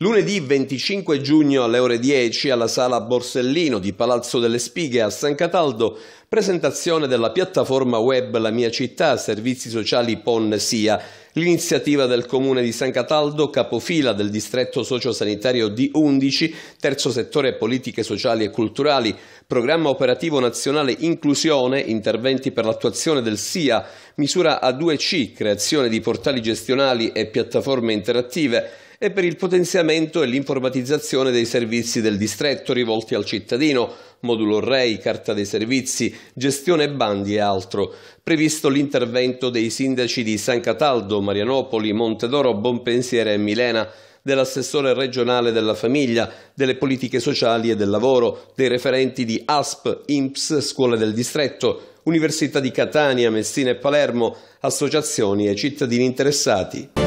Lunedì 25 giugno alle ore 10 alla sala Borsellino di Palazzo delle Spighe a San Cataldo, presentazione della piattaforma web La mia città, servizi sociali PON SIA, l'iniziativa del comune di San Cataldo, capofila del distretto sociosanitario D11, terzo settore politiche sociali e culturali, programma operativo nazionale inclusione, interventi per l'attuazione del SIA, misura A2C, creazione di portali gestionali e piattaforme interattive, e per il potenziamento e l'informatizzazione dei servizi del distretto rivolti al cittadino, modulo REI, carta dei servizi, gestione bandi e altro. Previsto l'intervento dei sindaci di San Cataldo, Marianopoli, Montedoro, Bonpensiere e Milena, dell'assessore regionale della famiglia, delle politiche sociali e del lavoro, dei referenti di ASP, INPS, scuole del distretto, Università di Catania, Messina e Palermo, associazioni e cittadini interessati.